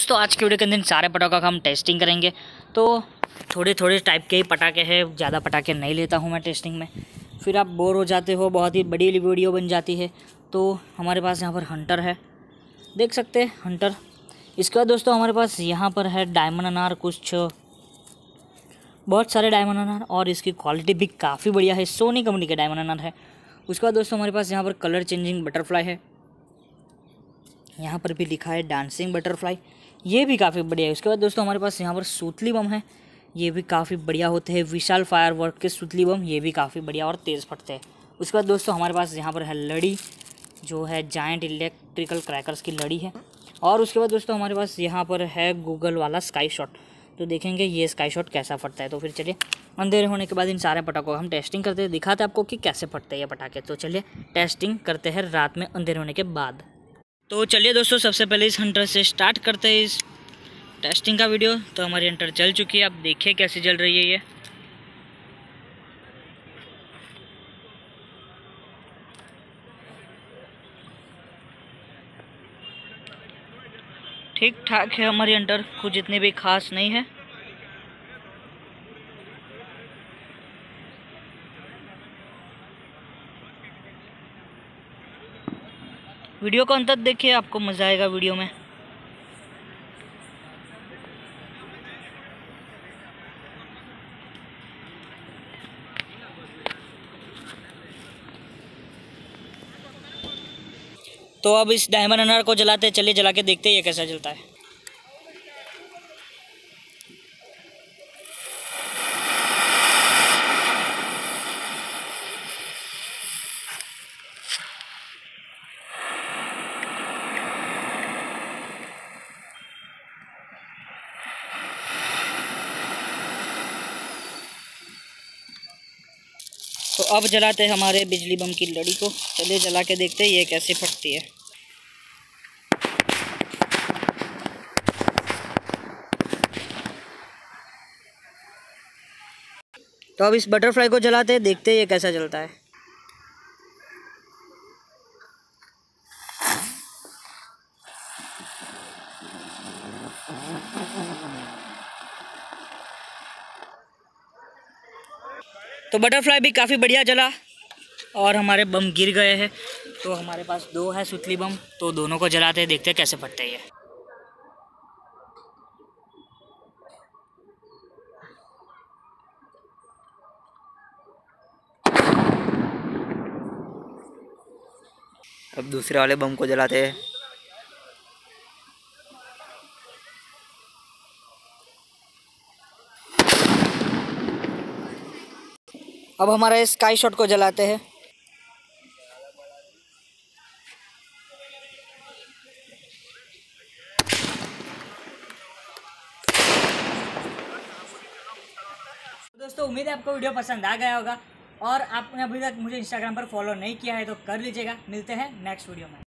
दोस्तों, आज के वीडियो के अंदर सारे पटाखों का हम टेस्टिंग करेंगे। तो थोड़े थोड़े टाइप के ही पटाखे हैं, ज़्यादा पटाखे नहीं लेता हूँ मैं टेस्टिंग में। फिर आप बोर हो जाते हो, बहुत ही बड़ी वीडियो बन जाती है। तो हमारे पास यहाँ पर हंटर है। देख सकते हैं हंटर इसके बाद दोस्तों, हमारे पास यहाँ पर है डायमंड अनार कुछ। बहुत सारे डायमंड अनार और इसकी क्वालिटी भी काफ़ी बढ़िया है। सोनी कंपनी का डायमंड अनार है। उसके बाद दोस्तों, हमारे पास यहाँ पर कलर चेंजिंग बटरफ्लाई है। यहाँ पर भी लिखा है डांसिंग बटरफ्लाई। ये भी काफ़ी बढ़िया है। उसके बाद दोस्तों हमारे पास यहाँ पर सूतली बम है। ये भी काफ़ी बढ़िया होते हैं। विशाल फायर वर्क के सूतली बम, ये भी काफ़ी बढ़िया और तेज़ फटते हैं। उसके बाद दोस्तों हमारे पास यहाँ पर है लड़ी, जो है जाइंट इलेक्ट्रिकल क्रैकर्स की लड़ी है। और उसके बाद दोस्तों हमारे पास यहाँ पर है गूगल वाला स्काई शॉट तो देखेंगे ये स्काई शॉट कैसा फटता है। तो फिर चलिए, अंधेरे होने के बाद इन सारे पटाखों को हम टेस्टिंग करते हैं। दिखाते हैं आपको कि कैसे फटते हैं ये पटाखे। तो चलिए टेस्टिंग करते हैं रात में अंधेरे होने के बाद। तो चलिए दोस्तों, सबसे पहले इस हंटर से स्टार्ट करते हैं इस टेस्टिंग का वीडियो तो हमारी हंटर चल चुकी है। आप देखिए कैसे जल रही है ये। ठीक ठाक है हमारी हंटर कुछ इतनी भी खास नहीं है। वीडियो को अंत तक देखिए, आपको मज़ा आएगा वीडियो में। तो अब इस डायमंड अनार को जलाते, चलिए जला के देखते हैं ये कैसा जलता है। अब जलाते हैं हमारे बिजली बम की लड़ी को। चलिए जला के देखते हैं ये कैसे फटती है। तो अब इस बटरफ्लाई को जलाते हैं, देखते हैं ये कैसा जलता है। तो बटरफ्लाई भी काफ़ी बढ़िया जला और हमारे बम गिर गए हैं। तो हमारे पास दो है सुतली बम तो दोनों को जलाते हैं, देखते हैं कैसे फटते हैं ये। अब दूसरे वाले बम को जलाते हैं। अब हमारे स्काई शॉट को जलाते हैं। दोस्तों, उम्मीद है आपको वीडियो पसंद आ गया होगा। और आपने अभी तक मुझे इंस्टाग्राम पर फॉलो नहीं किया है तो कर लीजिएगा। मिलते हैं नेक्स्ट वीडियो में।